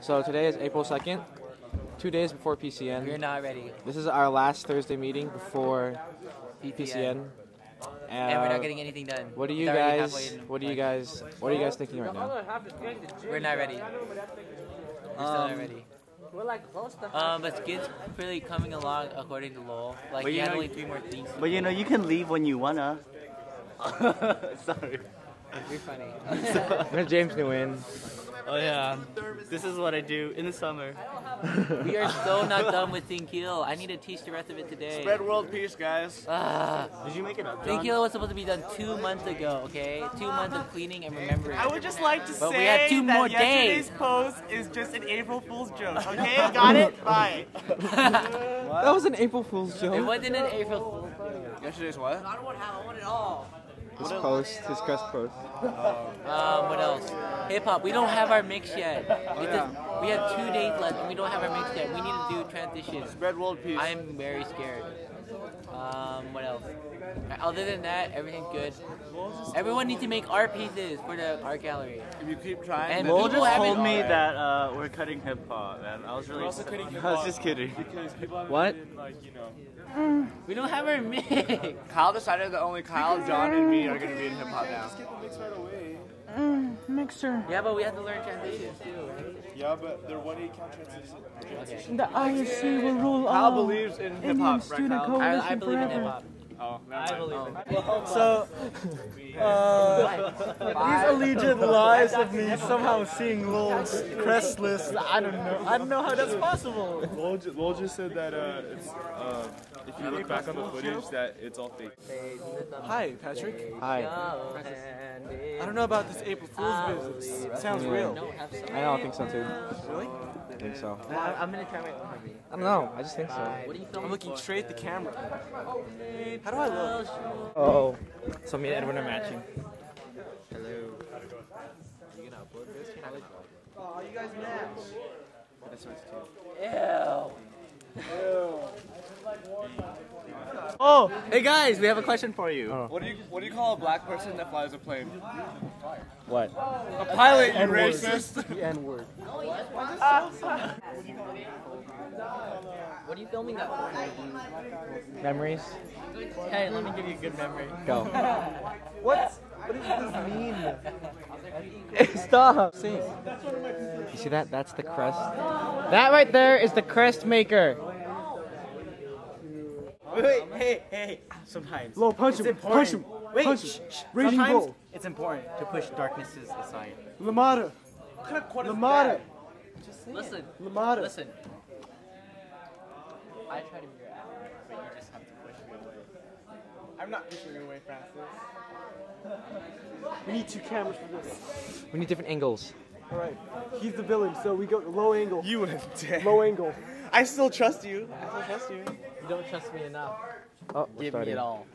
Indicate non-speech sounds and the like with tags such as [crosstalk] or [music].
So today is April 2nd, two days before PCN. We're not ready. This is our last Thursday meeting before PCN. And we're Uh, not getting anything done. What do you It's guys? in What are you guys? What are you guys thinking right now? We're not ready. We're still not Um, ready. Um, but Skid's really coming along according to Lowell. Like But he you had know- only three more things. But you know, you can leave when you wanna. [laughs] Sorry. You're funny. [laughs] James Nguyen. Oh yeah. This is what I do in the summer. [laughs] we are so not done with Tinikling. I need to teach the rest of it today. Spread world peace, guys. Ah, Did you make it up, John? Tinikling was supposed to be done two months ago. Okay, two months of cleaning and remembering. I would just like to But we say have two that more yesterday's days. post is just an April Fool's joke. Okay, got it? [laughs] Bye. That was an April Fool's joke. It joke. wasn't an April Fool's. Yesterday's what? His post, his crest post. Um? Hip hop. We don't have our mix yet. We, just- we have two days left and we don't have our mix yet. We need to do transition. Spread world peace. I am very scared. Um, what else? Other than that, everything's good. Everyone needs to make art pieces for the art gallery. if you keep trying, And then Lowell people just told me that uh, we're cutting hip hop, and I was really. [laughs] I was just kidding. What? We don't have our mix. Kyle decided that only Kyle, John, and me are gonna be in hip hop now. Yeah, but we have to learn transitions too. right? Yeah, but they're one eight count transition. Okay. The ISC will rule Kyle all believes in hip Indian hop, right, Student Kyle? Coalition I, I believe in forever. hip hop. Oh, never I believe oh. in So, [laughs] [laughs] uh, these alleged lies of me somehow seeing Lowell's crestless, I don't know. I don't know how that's possible. Lowell ju- Lowell just said that uh, it's uh, if you look back on the footage, that it's all fake. Hi, Patrick. Hi. I don't know about this April Fool's business. It sounds real. I don't think so too. Really? I think so. I, I'm gonna try my own movie. I don't know. I just think so. What do you film? I'm looking straight at the camera. How do I look? Oh. So me and Edwin are matching. Oh, you guys match. Ew. Oh, hey guys, we have a question for you. Oh. What do you What do you call a black person that flies a plane? What? A pilot, you racist. The N word. What [laughs] are you filming that for? Memories? Hey, let me give you a good memory. Go. [laughs] What? What does this mean? Stop. Sing. You see that? That's the crest. That right there is the crest maker. Wait, wait, hey, hey. Sometimes. Low, punch him. Punch him. Wait, Punch him. shh, shh. Raging Sometimes Bull. it's important to push darknesses aside. Lamada. Lamada. Listen, Lamada. listen. I try to be your ally, but you just have to push me away. I'm not pushing you away, Francis. [laughs] We need two cameras for this. We need different angles. All right. He's the villain, so we go low angle. You went dead. Low angle. [laughs] I still trust you. I still trust you. You don't trust me enough. Oh, Give starting. me it all.